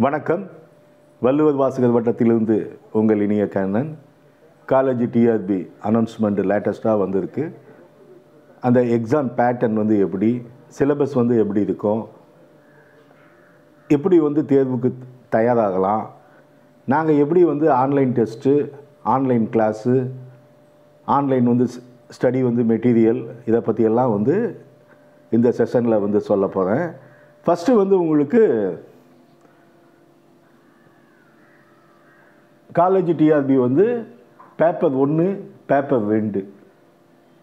வணக்கம். வள்ளுவர் வாசகர் வட்டத்திலிருந்து உங்கள் இனிய கண்ணன். காலேஜ் டிஆர்பி அனௌன்ஸ்மெண்ட் லேட்டஸ்ட்டாக வந்திருக்கு. அந்த எக்ஸாம் பேட்டர்ன் வந்து எப்படி சிலபஸ் வந்து எப்படி இருக்கும் எப்படி வந்து தேர்வுக்கு தயாராகலாம் நாங்கள் எப்படி வந்து online test online class online வந்து ஸ்டடி வந்து மெட்டீரியல் இதை பற்றியெல்லாம் வந்து இந்த செஷனில் வந்து சொல்ல போகிறேன் ஃபஸ்ட்டு வந்து உங்களுக்கு காலேஜ் டிஆர்பி வந்து பேப்பர் ஒன்று பேப்பர் ரெண்டு.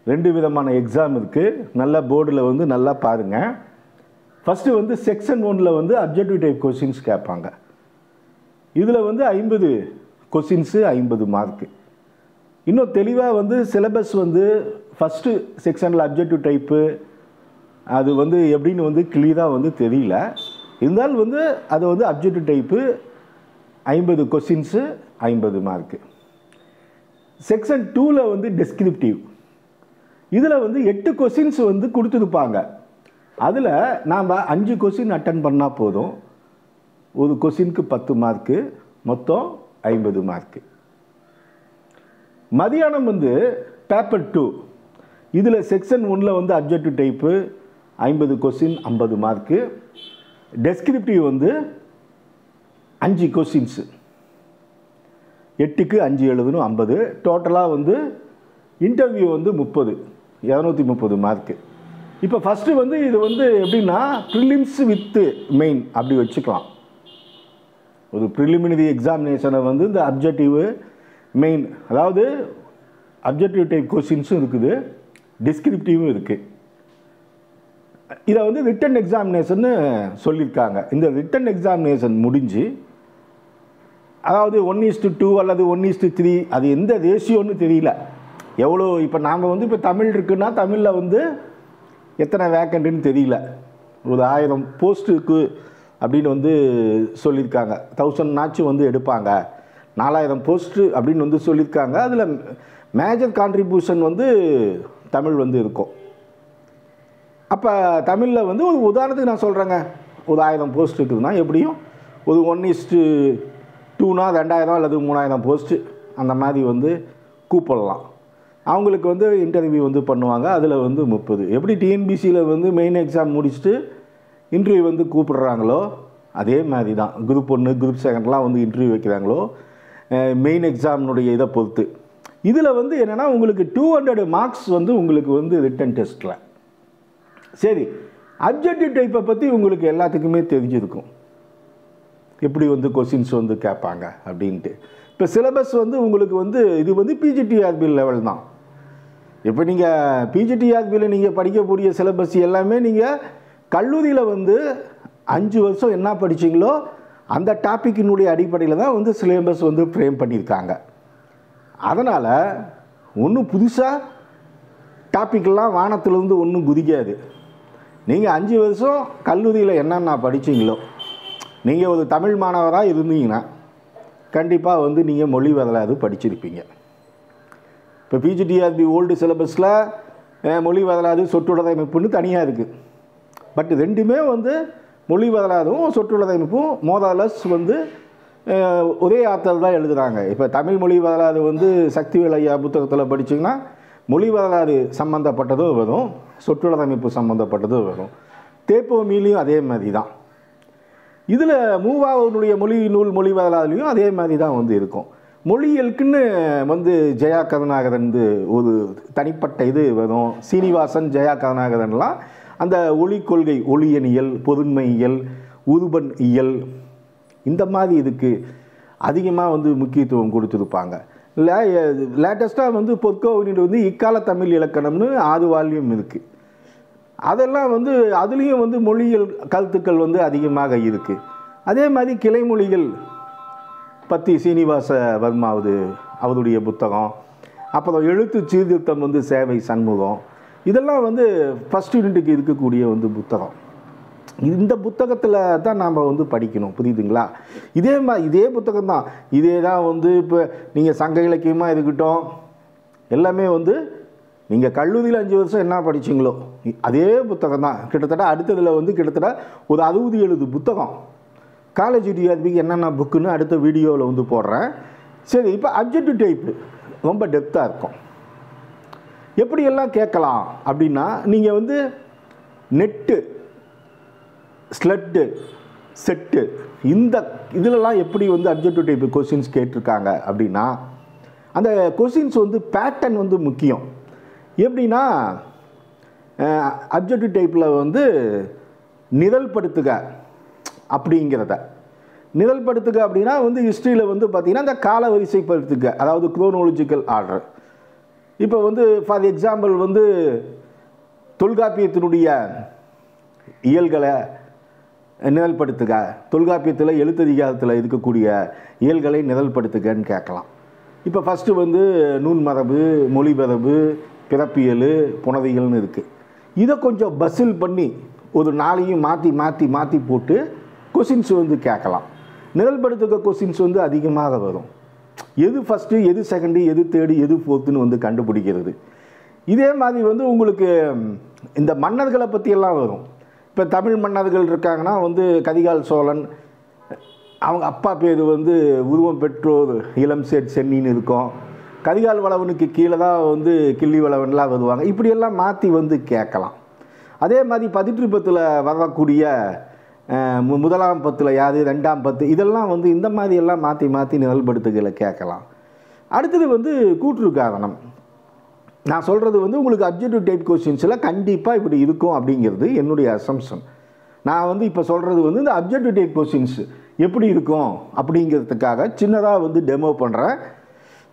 ரெண்டு விதமான எக்ஸாம் இருக்குது நல்லா போர்டில் வந்து நல்லா பாருங்கள் ஃபஸ்ட்டு வந்து செக்ஷன் ஒன்றில் வந்து அப்ஜெக்டிவ் டைப் கொஷின்ஸ் கேட்பாங்க. இதில் வந்து ஐம்பது கொஷின்ஸு ஐம்பது மார்க்கு இன்னும் தெளிவாக வந்து சிலபஸ் வந்து ஃபஸ்ட்டு செக்ஷனில் அப்ஜெக்டிவ் டைப்பு அது வந்து எப்படின்னு வந்து கிளியராக வந்து தெரியல. இருந்தாலும் வந்து அது வந்து அப்ஜெக்டிவ் டைப்பு ஐம்பது கொஷின்ஸு ஐம்பது மார்க்கு செக்ஷன் டூவில் வந்து டெஸ்கிரிப்டிவ் இதில் வந்து எட்டு கொஸ்டின்ஸ் வந்து கொடுத்துருப்பாங்க. அதில் நாம் அஞ்சு கொஸ்டின் அட்டன் பண்ணால் போதும். ஒரு கொஸ்டினுக்கு பத்து மார்க்கு மொத்தம் ஐம்பது மார்க்கு மதியானம் வந்து பேப்பர் டூ இதில் செக்ஷன் ஒன்றில் வந்து அப்ஜெக்டிவ் டைப்பு ஐம்பது கொஸ்டின் ஐம்பது மார்க்கு டெஸ்கிரிப்டிவ் வந்து அஞ்சு கொஸ்டின்ஸு எட்டுக்கு அஞ்சு எழுதணும் ஐம்பது. டோட்டலாக வந்து இன்டர்வியூ வந்து முப்பது. இரநூத்தி முப்பது மார்க்கு இப்போ ஃபஸ்ட்டு வந்து இது வந்து எப்படின்னா ப்ரிலிம்ஸ் வித்து மெயின் அப்படி வச்சுக்கலாம். ஒரு ப்ரிலிமினரி எக்ஸாமினேஷனை வந்து இந்த அப்ஜெக்டிவ் மெயின் அதாவது அப்ஜெக்டிவ் டைப் கொஸ்டின்ஸும் இருக்குது. டிஸ்கிரிப்டிவும் இருக்குது இதை வந்து ரிட்டன் எக்ஸாமினேஷன்னு சொல்லியிருக்காங்க இந்த ரிட்டன் எக்ஸாமினேஷன் முடிஞ்சு அதாவது one is to two one is to three எந்த ரேஷியோன்னு தெரியல. எவ்வளோ இப்போ நாம் வந்து இப்போ தமிழ் இருக்குன்னா தமிழில் வந்து எத்தனை வேக்கண்ட்டுன்னு தெரியல. ஒரு ஆயிரம் போஸ்ட்டுக்கு அப்படின்னு வந்து சொல்லியிருக்காங்க. தௌசண்ட் நாச்சும் வந்து எடுப்பாங்க. நாலாயிரம் போஸ்ட்டு அப்படின்னு வந்து சொல்லியிருக்காங்க. அதில் மேஜர் கான்ட்ரிபியூஷன் வந்து தமிழ் வந்து இருக்கும். அப்போ தமிழில் வந்து ஒரு உதாரணத்துக்கு நான் சொல்கிறேங்க ஒரு ஆயிரம் போஸ்ட் இருக்குதுன்னா எப்படியும்? ஒரு ஒன் இஸ்ட்டு டூனா ரெண்டாயிரம் அல்லது மூணாயிரம் போஸ்ட்டு அந்த மாதிரி வந்து கூப்பிடலாம். அவங்களுக்கு வந்து இன்டர்வியூ வந்து பண்ணுவாங்க. அதில் வந்து முப்பது. எப்படி டிஎன்பிசியில் வந்து மெயின் எக்ஸாம் முடிச்சுட்டு இன்டர்வியூ வந்து கூப்பிடுறாங்களோ அதே மாதிரி தான் குரூப் ஒன்று குரூப் செகண்ட்லாம் வந்து இன்டர்வியூ வைக்கிறாங்களோ மெயின் எக்ஸாமினுடைய இதை பொறுத்து. இதில் வந்து என்னென்னா உங்களுக்கு டூ ஹண்ட்ரட் மார்க்ஸ் வந்து உங்களுக்கு வந்து ரிட்டன் டெஸ்ட்டில் சரி. அப்ஜெக்டிவ் டைப்பை பற்றி உங்களுக்கு எல்லாத்துக்குமே தெரிஞ்சிருக்கும். எப்படி வந்து கொஸ்டின்ஸ் வந்து கேட்பாங்க அப்படின்ட்டு. இப்போ சிலபஸ் வந்து உங்களுக்கு வந்து இது வந்து பிஜிடிஆர்பி லெவல் தான். இப்போ நீங்கள் பிஜிடிஆர்பியில் நீங்கள் படிக்கக்கூடிய சிலபஸ் எல்லாமே நீங்கள் கல்லூரியில் வந்து அஞ்சு வருஷம் என்ன படிச்சிங்களோ அந்த டாப்பிக்கினுடைய அடிப்படையில் தான் வந்து சிலபஸ் வந்து ஃப்ரேம் பண்ணியிருக்காங்க. அதனால் ஒன்றும் புதுசாக டாப்பிக்கெல்லாம் வானத்துலேருந்து ஒன்றும் குதிக்காது. நீங்கள் அஞ்சு வருஷம் கல்லூரியில் என்னென்ன படிச்சிங்களோ நீங்கள் ஒரு தமிழ் மாணவராக இருந்தீங்கன்னா கண்டிப்பாக வந்து நீங்கள் மொழி வரலாறு படிச்சிருப்பீங்க. இப்போ பிஜிடிஆர்பி ஓல்டு சிலபஸில் மொழி வரலாறு சொற்றொடரமைப்புன்னு தனியாக இருக்குது பட் ரெண்டுமே வந்து மொழி வரலாறும் சொற்றொடரமைப்பும் மோதாலஸ் வந்து ஒரே ஆத்தர் தான் எழுதுகிறாங்க இப்போ தமிழ் மொழி வரலாறு வந்து சக்திவேல் ஐயா புத்தகத்தில் படிச்சிங்கன்னா மொழி வரலாறு சம்மந்தப்பட்டதும் வரும் சொற்றொடரமைப்பு சம்மந்தப்பட்டதும் வரும். தேப்போமிலையும் அதே மாதிரி தான் இதில் மூவாவனுடைய மொழி நூல் மொழி அதே மாதிரி தான் வந்து இருக்கும். மொழியலுக்குன்னு வந்து ஜெயா கருணாகரன் வந்து ஒரு தனிப்பட்ட இது வரும். சீனிவாசன் ஜெயா கருணாகரன்லாம் அந்த ஒளி கொள்கை ஒளியனியல் பொதுமையியல் உருபன் இயல் இந்த மாதிரி இதுக்கு அதிகமாக வந்து முக்கியத்துவம் கொடுத்துருப்பாங்க. லே லேட்டஸ்ட்டாக வந்து பொற்கோவினில் வந்து இக்கால தமிழ் இலக்கணம்னு ஆறு வால்யூம் இருக்குது அதெல்லாம் வந்து அதுலேயும் வந்து மொழியியல் கருத்துக்கள் வந்து அதிகமாக இருக்குது அதே மாதிரி கிளைமொழிகள் பற்றி சீனிவாச வர்மாவது அவருடைய புத்தகம். அப்புறம் எழுத்து சீர்திருத்தம் வந்து சேவை சண்முகம். இதெல்லாம் வந்து ஃபஸ்ட் யூனிட்டுக்கு இருக்கக்கூடிய வந்து புத்தகம். இந்த புத்தகத்தில் தான் நாம் வந்து படிக்கணும். புரியுதுங்களா? இதே மாதிரி இதே புத்தகம் தான். இதே தான் வந்து இப்போ நீங்கள் சங்க இலக்கியமாக இருக்கட்டும் எல்லாமே வந்து நீங்கள் கல்லூரியில் அஞ்சு வருஷம் என்ன படிச்சீங்களோ? அதே புத்தகம் தான். கிட்டத்தட்ட அடுத்ததில் வந்து கிட்டத்தட்ட ஒரு அறுபது எழுபது புத்தகம். காலேஜ் டிஆர்பிக்கு என்னென்ன புக்குன்னு அடுத்த வீடியோவில் வந்து போடுறேன். சரி இப்போ அப்ஜெக்டிவ் டைப்பு ரொம்ப டெப்த்தாக இருக்கும். எப்படியெல்லாம் கேட்கலாம் அப்படின்னா நீங்கள் வந்து நெட்டு ஸ்லட்டு செட்டு இந்த இதிலலாம் எப்படி வந்து அப்ஜெக்டிவ் டைப் கொஸ்டின்ஸ் கேட்டிருக்காங்க அப்படின்னா அந்த கொஸ்டின்ஸ் வந்து பேட்டர்ன் வந்து முக்கியம். எப்படின்னா அப்ஜெக்டிவ் டைப்பில் வந்து நிதழ்படுத்துக அப்படிங்கிறத. நிதழ்படுத்துக அப்படின்னா வந்து ஹிஸ்ட்ரியில் வந்து பார்த்திங்கன்னா இந்த கால வரிசைப்படுத்துக அதாவது குரோனாலஜிக்கல் ஆர்டர் இப்போ வந்து ஃபார் எக்ஸாம்பிள் வந்து தொல்காப்பியத்தினுடைய இயல்களை நிரல்படுத்துக தொல்காப்பியத்தில் எழுத்ததிகாரத்தில் இருக்கக்கூடிய இயல்களை நிரல்படுத்துகன்னு கேட்கலாம். இப்போ ஃபஸ்ட்டு வந்து நூன் மரபு மொழி மரபு பிறப்பியல் புனதைகள்னு இருக்குது இதை கொஞ்சம் பஸ்ஸில் பண்ணி ஒரு நாளையும் மாற்றி மாற்றி மாற்றி போட்டு கொஷின்ஸ் வந்து கேட்கலாம். நிரல்படுத்துக்க கொஷின்ஸ் வந்து அதிகமாக வரும். எது ஃபஸ்ட்டு எது செகண்டு எது தேர்டு எது ஃபோர்த்துன்னு வந்து கண்டுபிடிக்கிறது. இதே மாதிரி வந்து உங்களுக்கு இந்த மன்னர்களை பற்றியெல்லாம் வரும். இப்போ தமிழ் மன்னர்கள் இருக்காங்கன்னா வந்து கதிகால் சோழன் அவங்க அப்பா பேர் வந்து உருவம் பெற்றோர் இளம் சேட் சென்னின்னு இருக்கும். கரிகால் வளவனுக்கு கீழே தான் வந்து கிள்ளி வளவன்லாம் வருவாங்க. இப்படியெல்லாம் மாற்றி வந்து கேட்கலாம். அதே மாதிரி பதிற்றுப்பத்தில் வரக்கூடிய மு- முதலாம் பத்தில் யாது ரெண்டாம் பத்து இதெல்லாம் வந்து இந்த மாதிரி எல்லாம் மாற்றி மாற்றி நிரல்படுத்துகளை கேட்கலாம். அடுத்தது வந்து கூற்று காரணம். நான் சொல்கிறது வந்து உங்களுக்கு அப்ஜெக்டிவ் டைப் கொஸ்டின்ஸில் கண்டிப்பாக இப்படி இருக்கும் அப்படிங்கிறது என்னுடைய அசம்ஷன் நான் வந்து இப்போ சொல்கிறது வந்து இந்த அப்ஜெக்டிவ் டைப் கொஸ்டின்ஸ் எப்படி இருக்கும் அப்படிங்கிறதுக்காக சின்னதாக வந்து டெமோ பண்ணுறேன்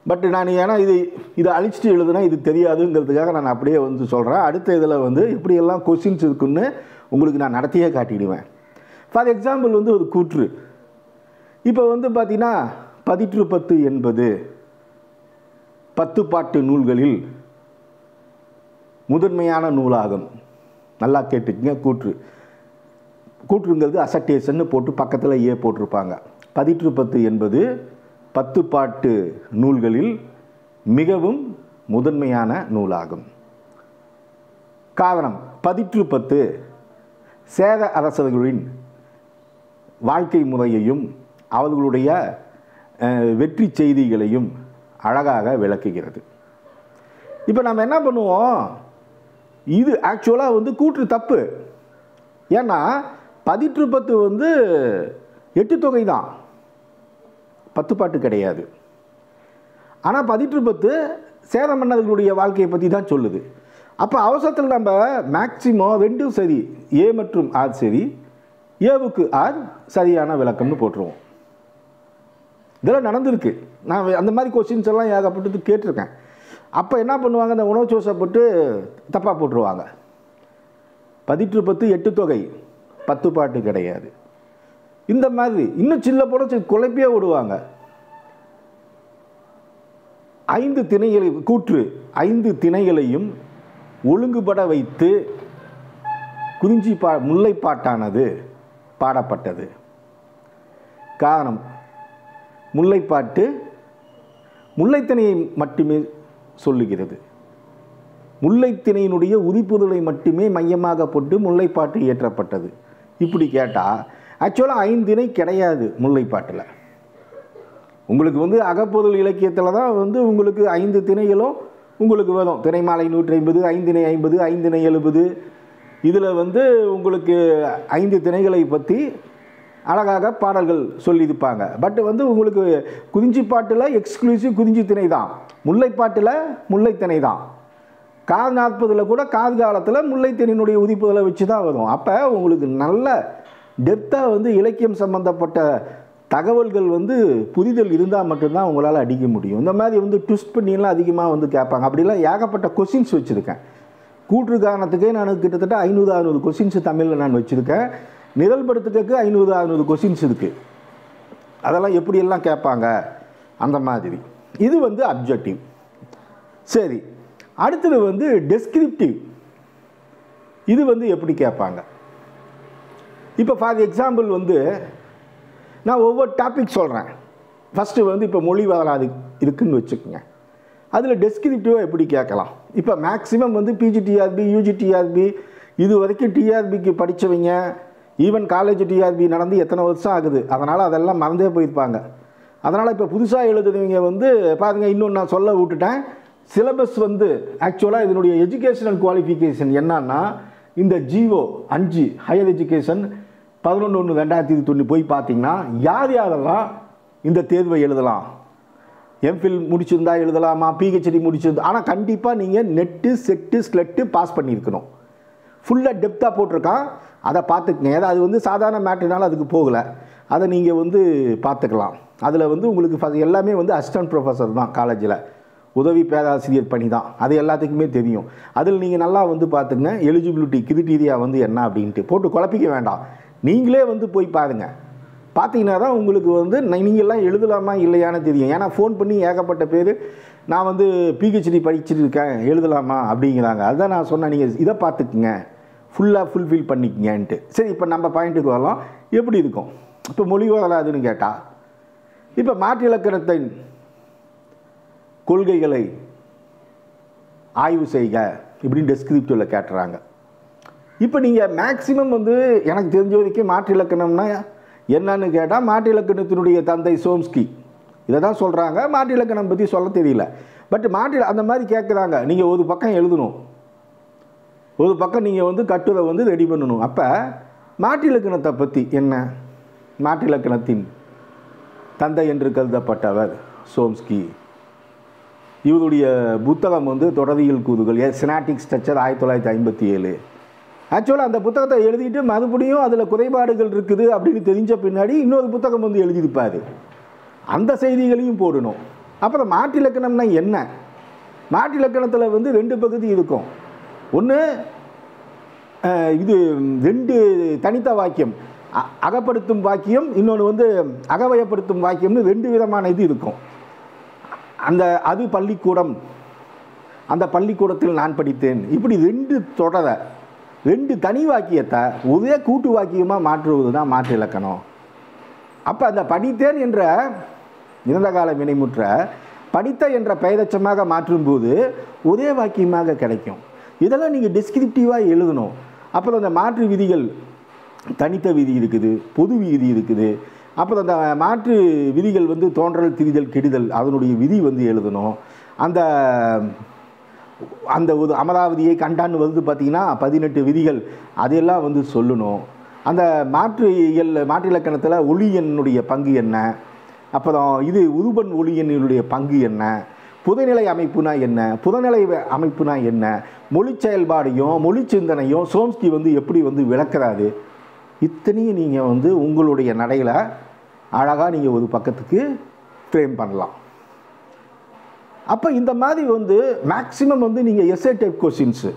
பட் நான் ஏன்னா இது இதை அழிச்சிட்டு எழுதுனா இது தெரியாதுங்கிறதுக்காக நான் அப்படியே வந்து சொல்கிறேன் அடுத்த இதில் வந்து எப்படியெல்லாம் கொஸ்டின்ஸ் இருக்குன்னு உங்களுக்கு நான் நடத்தியே காட்டிடுவேன். ஃபார் எக்ஸாம்பிள் வந்து ஒரு கூற்று. இப்போ வந்து பார்த்தீங்கன்னா பதிற்று பத்து என்பது பத்து பாட்டு நூல்களில் முதன்மையான நூலாகும். நல்லா கேட்டுக்கங்க கூற்று. கூற்றுங்கிறது அசட்டேஷன்னு போட்டு பக்கத்தில் ஏ போட்டிருப்பாங்க. பதிற்று பத்து என்பது பத்து பாட்டு நூல்களில் மிகவும் முதன்மையான நூலாகும். காரணம் பதிற்று பத்து. சேர அரசர்களின் வாழ்க்கை முறையையும் அவர்களுடைய வெற்றி செய்திகளையும் அழகாக விளக்குகிறது. இப்போ நம்ம என்ன பண்ணுவோம்? இது ஆக்சுவலாக வந்து கூற்று தப்பு. ஏன்னா பதிற்று பத்து வந்து எட்டு தொகை தான் பத்து பாட்டு கிடையாது. ஆனால் பதிற்று பத்து சேதம் மன்னர்களுடைய வாழ்க்கையை பற்றி தான் சொல்லுது. அப்போ அவசரத்தில் நம்ம மேக்சிமம் ரெண்டும் சரி ஏ மற்றும் ஆர் சரி ஏவுக்கு ஆர் சரியான விளக்கம்னு போட்டுருவோம். இதெல்லாம் நடந்திருக்கு. நான் அந்த மாதிரி கொஸ்டின்ஸ் எல்லாம் ஏகப்பட்டது கேட்டிருக்கேன். அப்போ என்ன பண்ணுவாங்க? அந்த உணவு சோசப்பட்டு தப்பாக போட்டுருவாங்க. பதிற்று பத்து எட்டு தொகை பத்து பாட்டு கிடையாது. இந்த மாதிரி இன்னும் சில்ல போட குழப்பியே விடுவாங்க. ஐந்து திணைகளை கூற்று ஐந்து திணைகளையும் ஒழுங்குபட வைத்து குறிஞ்சி பா முல்லைப்பாட்டானது பாடப்பட்டது. காரணம் முல்லைப்பாட்டு முல்லைத்திணையை மட்டுமே சொல்லுகிறது. முல்லைத்திணையினுடைய உதிப்புதலை மட்டுமே மையமாக போட்டு முல்லைப்பாட்டு இயற்றப்பட்டது. இப்படி கேட்டால் ஆக்சுவலாக ஐந்திணை கிடையாது முல்லைப்பாட்டில். உங்களுக்கு வந்து அகப்பொருள் இலக்கியத்தில் தான் வந்து உங்களுக்கு ஐந்து திணைகளும் உங்களுக்கு வரும். திணைமாலை நூற்றி ஐம்பது ஐந்திணை ஐம்பது ஐந்திணை எழுபது. இதில் வந்து உங்களுக்கு ஐந்து திணைகளை பற்றி அழகாக பாடல்கள் சொல்லியிருப்பாங்க. பட் வந்து உங்களுக்கு குறிஞ்சி பாட்டில் எக்ஸ்க்ளூசிவ் குறிஞ்சி திணை தான். முல்லைப்பாட்டில் முல்லைத்திணை தான். காது நாற்பதில் கூட காது காலத்தில் முல்லைத்திணையினுடைய உதிப்புதலை வச்சு தான் வரும். அப்போ உங்களுக்கு நல்ல டெப்த்தாக வந்து இலக்கியம் சம்மந்தப்பட்ட தகவல்கள் வந்து புரிதல் இருந்தால் மட்டும்தான் உங்களால் அடிக்க முடியும். இந்த மாதிரி வந்து ட்விஸ்ட் பண்ணிலாம் அதிகமாக வந்து கேட்பாங்க. அப்படிலாம் ஏகப்பட்ட கொஸ்டின்ஸ் வச்சுருக்கேன். கூற்று காரணத்துக்கே நான் கிட்டத்தட்ட ஐநூறு அறுநூறு கொஸ்டின்ஸ் தமிழில் நான் வச்சுருக்கேன். நிரல்படுத்துக்கு ஐநூறு அறுநூறு கொஸ்டின்ஸ் இருக்குது அதெல்லாம் எப்படியெல்லாம் கேட்பாங்க? அந்த மாதிரி. இது வந்து அப்ஜெக்டிவ் சரி. அடுத்தது வந்து டெஸ்கிரிப்டிவ் இது வந்து எப்படி கேட்பாங்க? இப்போ ஃபார் எக்ஸாம்பிள் வந்து நான் ஒவ்வொரு டாபிக் சொல்கிறேன் ஃபஸ்ட்டு வந்து இப்போ மொழி வரலாறு இருக்குன்னு வச்சுக்கோங்க. அதில் டெஸ்கிரிப்டிவாக எப்படி கேட்கலாம்? இப்போ மேக்ஸிமம் வந்து பிஜிடிஆர்பி யூஜிடிஆர்பி இது வரைக்கும் டிஆர்பிக்கு படித்தவங்க ஈவன் காலேஜ் டிஆர்பி நடந்து எத்தனை வருஷம் ஆகுது? அதனால் அதெல்லாம் மறந்தே போயிருப்பாங்க. அதனால் இப்போ புதுசாக எழுதுனவங்க வந்து பாருங்க இன்னும் நான் சொல்ல விட்டுட்டேன். சிலபஸ் வந்து ஆக்சுவலாக இதனுடைய எஜுகேஷனல் குவாலிஃபிகேஷன் என்னன்னா இந்த ஜிஓ அஞ்சு ஹையர் எஜுகேஷன் பதினொன்று ஒன்று ரெண்டாயிரத்தி தொண்ணூறு போய் பார்த்தீங்கன்னா யார் யாரெல்லாம் இந்த தேர்வை எழுதலாம்? எம்ஃபில் முடிச்சிருந்தா எழுதலாமா? பிஹெச்டி முடிச்சிருந்தா? ஆனால் கண்டிப்பாக நீங்கள் நெட்டு செட்டு ஸ்லெட்டு பாஸ் பண்ணியிருக்கணும். ஃபுல்லாக டெப்த்தாக போட்டிருக்கான். அதை பார்த்துக்குங்க. ஏதாவது அது வந்து சாதாரண மேட்ருனால அதுக்கு போகலை. அதை நீங்கள் வந்து பார்த்துக்கலாம். அதில் வந்து உங்களுக்கு எல்லாமே வந்து அசிஸ்டன்ட் ப்ரொஃபஸர் தான் காலேஜில் உதவி பேராசிரியர் பணி தான். அது எல்லாத்துக்குமே தெரியும். அதில் நீங்கள் நல்லா வந்து பார்த்துங்க எலிஜிபிலிட்டி கிரிட்டீரியா வந்து என்ன அப்படின்ட்டு. போட்டு குழப்பிக்க வேண்டாம். நீங்களே வந்து போய் பாருங்கள் பார்த்தீங்கன்னா தான் உங்களுக்கு வந்து ந- நீங்கள்லாம் எழுதலாமா இல்லையான்னு தெரியும். ஏன்னா ஃபோன் பண்ணி ஏகப்பட்ட பேர் நான் வந்து பிஹெச்டி படிச்சுட்டு இருக்கேன் எழுதலாமா அப்படிங்கிறாங்க. அதுதான் நான் சொன்னேன். நீங்கள் இதை பார்த்துக்குங்க. ஃபுல்லாக ஃபுல்ஃபில் பண்ணிக்கங்கன்ட்டு. சரி இப்போ நம்ம பாயிண்ட்டுக்கு வரலாம். எப்படி இருக்கும்? இப்போ மொழி வராதுன்னு கேட்டால் இப்போ மாற்று இலக்கணத்தின் கொள்கைகளை ஆய்வு செய்க இப்படின்னு டெஸ்கிரிப்டிவில் கேட்டுறாங்க. இப்போ நீங்கள் மேக்சிமம் வந்து எனக்கு தெரிஞ்ச வரைக்கும் மாற்று இலக்கணம்னா என்னன்னு கேட்டால் மாற்று இலக்கணத்தினுடைய தந்தை சோம்ஸ்கி. இதை தான் சொல்கிறாங்க மாற்று இலக்கணம் பற்றி சொல்ல தெரியல. பட் மாற்று அந்த மாதிரி கேட்குறாங்க நீங்கள் ஒரு பக்கம் எழுதணும். ஒரு பக்கம் நீங்கள் வந்து கட்டுரை வந்து ரெடி பண்ணணும். அப்போ மாற்று இலக்கணத்தை பற்றி என்ன? மாற்று இலக்கணத்தின் தந்தை என்று கருதப்பட்டவர் சோம்ஸ்கி. இவருடைய புத்தகம் வந்து தொடரியல் கூறுகள் சினாட்டிக் ஸ்ட்ரக்சர் ஆயிரத்தி தொள்ளாயிரத்தி ஐம்பத்தி ஏழு. ஆக்சுவலாக அந்த புத்தகத்தை எழுதிட்டு மறுபடியும் அதில் குறைபாடுகள் இருக்குது அப்படின்னு தெரிஞ்ச பின்னாடி இன்னொரு புத்தகம் வந்து எழுதியிருப்பார் அந்த செய்திகளையும் போடணும். அப்புறம் மாற்று இலக்கணம்னா என்ன? மாற்று இலக்கணத்தில் வந்து ரெண்டு பகுதி இருக்கும். ஒன்று இது ரெண்டு தனித்த வாக்கியம். அ- அகப்படுத்தும் வாக்கியம் இன்னொன்று வந்து அகவயப்படுத்தும் வாக்கியம்னு ரெண்டு விதமான இது இருக்கும். அந்த அது பள்ளிக்கூடம். அந்த பள்ளிக்கூடத்தில் நான் படித்தேன். இப்படி ரெண்டு தொடரை ரெண்டு தனி வாக்கியத்தை ஒரே கூட்டு வாக்கியமாக மாற்றுவது தான் மாற்று இலக்கணம். அப்போ அந்த படித்தேன் என்ற இறந்த கால வினைமுற்ற படித்த என்ற பெயரச்சமாக மாற்றும்போது ஒரே வாக்கியமாக கிடைக்கும். இதெல்லாம் நீங்கள் டிஸ்கிரிப்டிவாக எழுதணும். அப்புறம் அந்த மாற்று விதிகள் தனித்த விதி இருக்குது பொது விதி இருக்குது. அப்புறம் அந்த மாற்று விதிகள் வந்து தோன்றல் திரிதல் கெடுதல் அதனுடைய விதி வந்து எழுதணும். அந்த அந்த ஒரு அமராவதியை கண்டான்னு வந்து பார்த்தீங்கன்னா பதினெட்டு விதிகள். அதையெல்லாம் வந்து சொல்லணும். அந்த மாற்று இயல் மாற்று இலக்கணத்தில் ஒளி எண்ணுடைய பங்கு என்ன? அப்புறம் இது உருபன் ஒளி எண்ணினுடைய பங்கு என்ன? புதநிலை அமைப்புனா என்ன? புதநிலை வ- அமைப்புனா என்ன? மொழி செயல்பாடையும் மொழி சிந்தனையும் சோம்ஸ்கி வந்து எப்படி வந்து விளக்குறாரு? இத்தனையும் நீங்கள் வந்து உங்களுடைய நடையில் அழகாக நீங்கள் ஒரு பக்கத்துக்கு ஃப்ரேம் பண்ணலாம். அப்போ இந்த மாதிரி வந்து மேக்ஸிமம் வந்து நீங்கள் எஸ்ஏ டைப் கொஷின்ஸு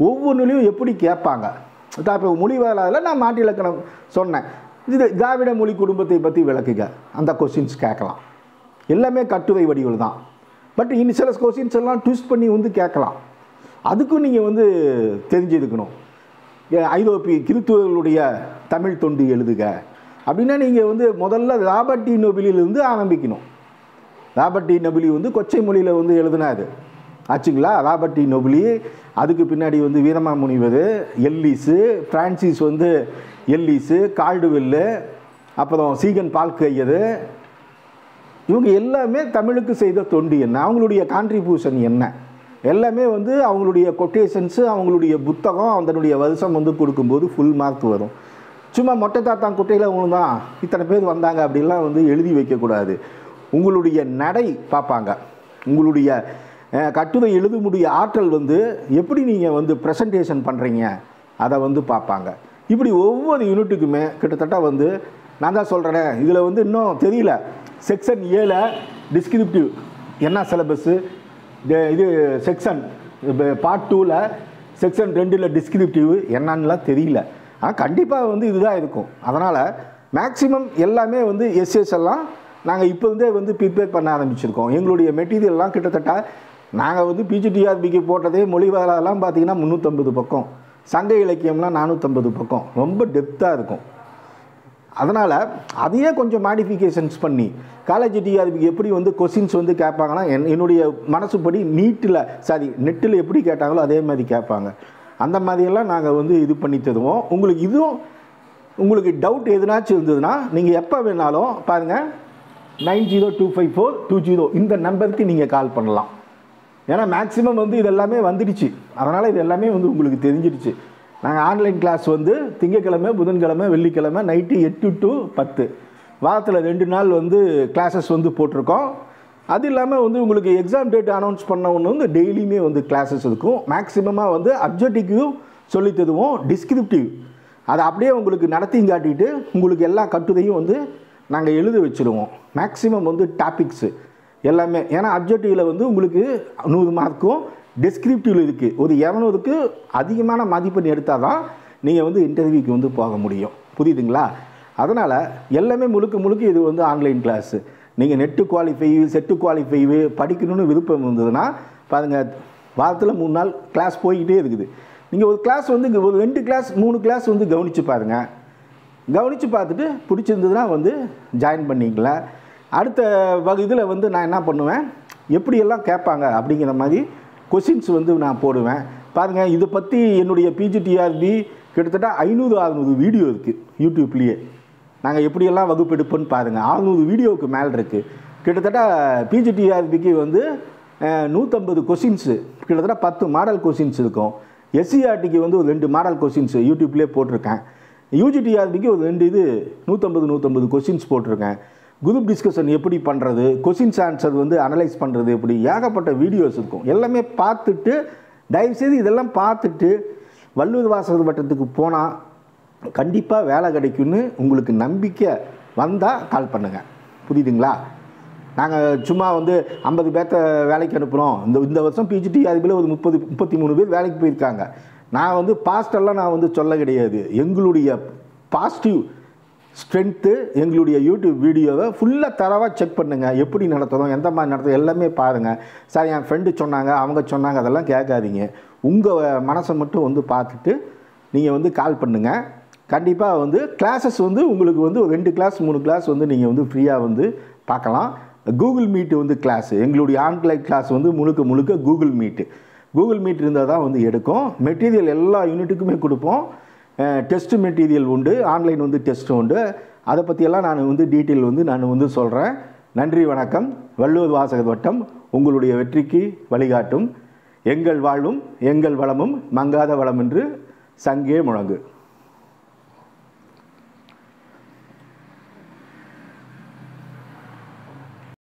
ஒவ்வொன்றுலையும் எப்படி கேட்பாங்க? இப்போ மொழி வேளாதில் நான் மாட்டு இலக்கணம் சொன்னேன். இது திராவிட மொழி குடும்பத்தை பற்றி விளக்குக. அந்த கொஷின்ஸ் கேட்கலாம். எல்லாமே கட்டுரை வடிவில் தான். பட் இன்னும் சில கொஷின்ஸ் எல்லாம் ட்விஸ்ட் பண்ணி வந்து கேட்கலாம். அதுக்கும் நீங்கள் வந்து தெரிஞ்சிருக்கணும் ஏ- ஐரோப்பிய கிறித்துவர்களுடைய தமிழ் தொண்டு எழுதுக. அப்படின்னா நீங்கள் வந்து முதல்ல ராபர்ட் டி நோபிலிருந்து ஆரம்பிக்கணும். ராபர்ட் டி வந்து கொச்சை மொழியில் வந்து எழுதினாரு. ஆச்சுங்களா? ராபர்ட் டி நொபிலி அதுக்கு பின்னாடி வந்து வீரமா முனிவர் எல்லீஸு பிரான்சிஸ் வந்து எல்லீஸு கால்டுவெல்லு அப்புறம் சீகன் பால்கையர். இவங்க எல்லாமே தமிழுக்கு செய்த தொண்டு என்ன? அவங்களுடைய கான்ட்ரிபியூஷன் என்ன? எல்லாமே வந்து அவங்களுடைய கொட்டேஷன்ஸு அவங்களுடைய புத்தகம் அதனுடைய வருஷம் வந்து கொடுக்கும்போது ஃபுல் மார்க் வரும். சும்மா மொட்டை தாத்தான் குட்டையில் அவங்க தான் இத்தனை பேர் வந்தாங்க அப்படிலாம் வந்து எழுதி வைக்கக்கூடாது. உங்களுடைய நடை பார்ப்பாங்க. உங்களுடைய கட்டுரை எழுதக்கூடிய ஆற்றல் வந்து எப்படி நீங்கள் வந்து ப்ரெசன்டேஷன் பண்ணுறீங்க அதை வந்து பார்ப்பாங்க. இப்படி ஒவ்வொரு யூனிட்டுக்குமே கிட்டத்தட்ட வந்து நான் தான் சொல்கிறேன் இதில் வந்து இன்னும் தெரியல. செக்ஷன் ஏழு டிஸ்கிரிப்டிவ் என்ன சிலபஸ்ஸு இது செக்ஷன் பார்ட் டூவில் செக்ஷன் ரெண்டில் டிஸ்கிரிப்டிவ் என்னன்னுலாம் தெரியல. ஆனால் கண்டிப்பாக வந்து இதுதான் இருக்கும். அதனால் மேக்சிமம் எல்லாமே வந்து எஸ்எஸ் எல்லாம் நாங்கள் இப்போ இருந்தே வந்து ப்ரிப்பேர் பண்ண ஆரம்பிச்சிருக்கோம். எங்களுடைய மெட்டீரியல்லாம் கிட்டத்தட்ட நாங்கள் வந்து பிஜிடிஆர்பிக்கு போட்டதே மொழி வரலாறுலாம் பார்த்தீங்கன்னா முந்நூற்றம்பது பக்கம். சங்க இலக்கியம்லாம் நானூற்றம்பது பக்கம். ரொம்ப டெப்த்தாக இருக்கும். அதனால் அதையே கொஞ்சம் மாடிஃபிகேஷன்ஸ் பண்ணி காலேஜ் டிஆர்பிக்கு எப்படி வந்து கொஸ்டின்ஸ் வந்து கேட்பாங்கன்னா என் என்னுடைய மனசுப்படி நீட்டில் சாரி நெட்டில் எப்படி கேட்டாங்களோ அதே மாதிரி கேட்பாங்க. அந்த மாதிரியெல்லாம் நாங்கள் வந்து இது பண்ணி தருவோம். உங்களுக்கு இதுவும் உங்களுக்கு டவுட் எதுனாச்சும் இருந்ததுன்னா நீங்கள் எப்போ வேணாலும் பாருங்கள் nine zero two five four two zero. இந்த நம்பருக்கு நீங்கள் கால் பண்ணலாம். ஏன்னா மேக்ஸிமம் வந்து இது எல்லாமே வந்துடுச்சு. அதனால் இது எல்லாமே வந்து உங்களுக்கு தெரிஞ்சிடுச்சு. நாங்கள் ஆன்லைன் கிளாஸ் வந்து திங்கக்கிழமை புதன்கிழமை வெள்ளிக்கிழமை நைட்டு எட்டு டு பத்து. வாரத்தில் ரெண்டு நாள் வந்து கிளாஸஸ் வந்து போட்டிருக்கோம். அது இல்லாமல் வந்து உங்களுக்கு எக்ஸாம் டேட் அனௌன்ஸ் பண்ண ஒன்று வந்து டெய்லியுமே வந்து கிளாஸஸ் இருக்கும் மேக்ஸிமமாக வந்து அப்ஜெக்டிவ் சொல்லி தருவோம். டிஸ்கிரிப்டிவ் அதை அப்படியே உங்களுக்கு நடத்தியும் காட்டிட்டு உங்களுக்கு எல்லா கட்டுரையும் வந்து நாங்கள் எழுத வச்சுருவோம். மேக்ஸிமம் வந்து டாபிக்ஸு எல்லாமே. ஏன்னா அப்ஜெக்டிவில் வந்து உங்களுக்கு நூறு மார்க்கும் டெஸ்கிரிப்டிவில் இருக்குது ஒரு இரநூறுக்கு அதிகமான மதிப்பெண் எடுத்தால் தான் நீங்கள் வந்து இன்டர்வியூக்கு வந்து போக முடியும். புரியுதுங்களா? அதனால் எல்லாமே முழுக்க முழுக்க இது வந்து ஆன்லைன் கிளாஸு நீங்கள் நெட்டு குவாலிஃபைவு செட்டு குவாலிஃபைவு படிக்கணும்னு விருப்பம் இருந்ததுன்னா பாருங்கள் வாரத்தில் மூணு நாள் கிளாஸ் போய்கிட்டே இருக்குது. நீங்கள் ஒரு கிளாஸ் வந்து ஒரு ரெண்டு கிளாஸ் மூணு கிளாஸ் வந்து கவனித்து பாருங்கள் கவனித்து பார்த்துட்டு பிடிச்சிருந்ததுன்னா வந்து ஜாயின் பண்ணிக்கலாம் அடுத்த வகை இதில் வந்து நான் என்ன பண்ணுவேன்? எப்படியெல்லாம் கேட்பாங்க அப்படிங்கிற மாதிரி கொஷின்ஸ் வந்து நான் போடுவேன். பாருங்கள் இதை பற்றி என்னுடைய பிஜிடிஆர்பி கிட்டத்தட்ட ஐநூறு அறுநூறு வீடியோ இருக்குது யூடியூப்லேயே. நாங்கள் எப்படியெல்லாம் வகுப்பு எடுப்போன்னு பாருங்கள் அறுநூறு வீடியோவுக்கு மேலே இருக்குது கிட்டத்தட்ட பிஜிடிஆர்பிக்கு வந்து நூற்றம்பது கொஷின்ஸு கிட்டத்தட்ட பத்து மாடல் கொஷின்ஸ் இருக்கும். எஸ்சிஆர்டிக்கு வந்து ஒரு ரெண்டு மாடல் கொஷின்ஸு யூடியூப்லேயே போட்டிருக்கேன். யூஜிடிஆர்டிக்கு ஒரு ரெண்டு இது நூற்றம்பது நூற்றம்பது கொஷின்ஸ் போட்டிருக்கேன். குரூப் டிஸ்கஷன் எப்படி பண்ணுறது கொஷின்ஸ் ஆன்சர் வந்து அனலைஸ் பண்ணுறது எப்படி ஏகப்பட்ட வீடியோஸ் இருக்கும். எல்லாமே பார்த்துட்டு தயவுசெய்து இதெல்லாம் பார்த்துட்டு வள்ளுவர் வாசகர் வட்டத்துக்கு போனால் கண்டிப்பாக வேலை கிடைக்கும்னு உங்களுக்கு நம்பிக்கை வந்தால் கால் பண்ணுங்கள் புரியுதுங்களா? நாங்கள் சும்மா வந்து ஐம்பது பேர்த்த வேலைக்கு அனுப்புகிறோம் இந்த இந்த வருஷம் பிஜிடி அதுக்குள்ளே ஒரு முப்பது முப்பத்தி மூணு பேர் வேலைக்கு போயிருக்காங்க. நான் வந்து பாஸ்டெல்லாம் நான் வந்து சொல்ல கிடையாது. எங்களுடைய பாசிட்டிவ் ஸ்ட்ரென்த்து எங்களுடைய யூடியூப் வீடியோவை ஃபுல்லாக தரவாக செக் பண்ணுங்கள் எப்படி நடத்தணும் எந்த மாதிரி நடத்தணும் எல்லாமே பாருங்கள் சார் என் ஃப்ரெண்டு சொன்னாங்க அவங்க சொன்னாங்க அதெல்லாம் கேட்காதீங்க. உங்கள் மனசை மட்டும் வந்து பார்த்துட்டு நீங்கள் வந்து கால் பண்ணுங்கள் கண்டிப்பாக வந்து கிளாஸஸ் வந்து உங்களுக்கு வந்து ஒரு ரெண்டு கிளாஸ் மூணு கிளாஸ் வந்து நீங்கள் வந்து ஃப்ரீயாக வந்து பார்க்கலாம். கூகுள் மீட் வந்து கிளாஸு எங்களுடைய ஆன்லைன் கிளாஸ் வந்து முழுக்க முழுக்க கூகுள் மீட்டு கூகுள் மீட் இருந்தால் தான் வந்து எடுக்கும். மெட்டீரியல் எல்லா யூனிட்டுக்குமே கொடுப்போம். டெஸ்ட் மெட்டீரியல் உண்டு. ஆன்லைன் வந்து டெஸ்ட் உண்டு. அதை பற்றியெல்லாம் நான் வந்து டீட்டெயில் வந்து நான் வந்து சொல்கிறேன் நன்றி வணக்கம். வள்ளுவர் வாசக வட்டம் உங்களுடைய வெற்றிக்கு வழிகாட்டும். எங்கள் வாழ்வும் எங்கள் வளமும் மங்காத வளம் என்று சங்கே முழங்கு.